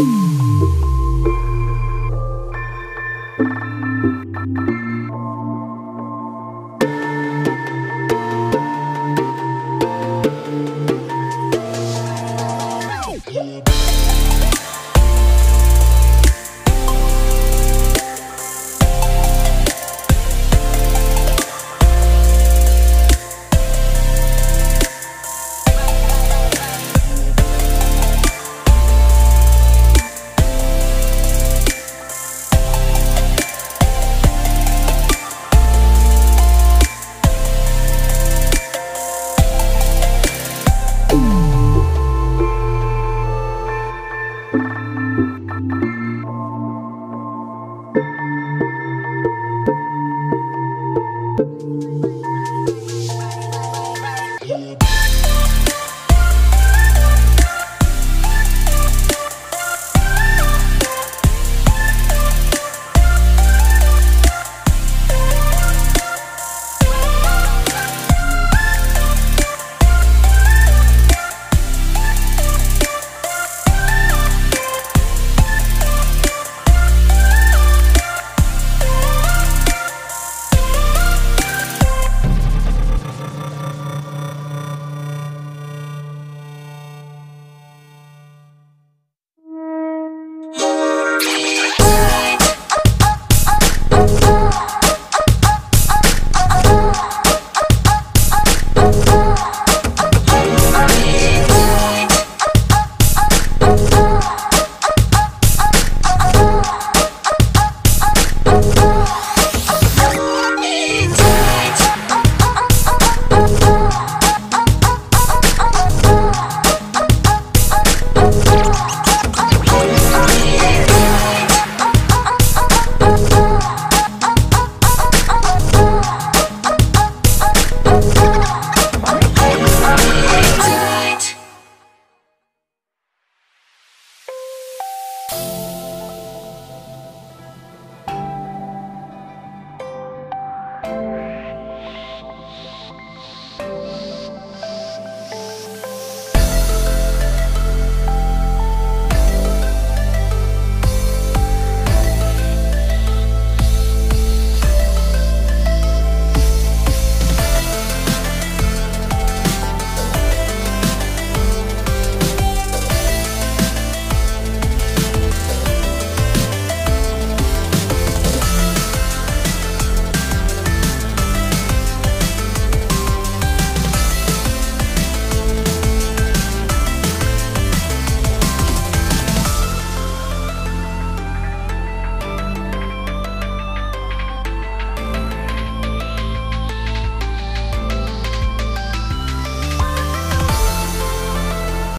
Bye. hood.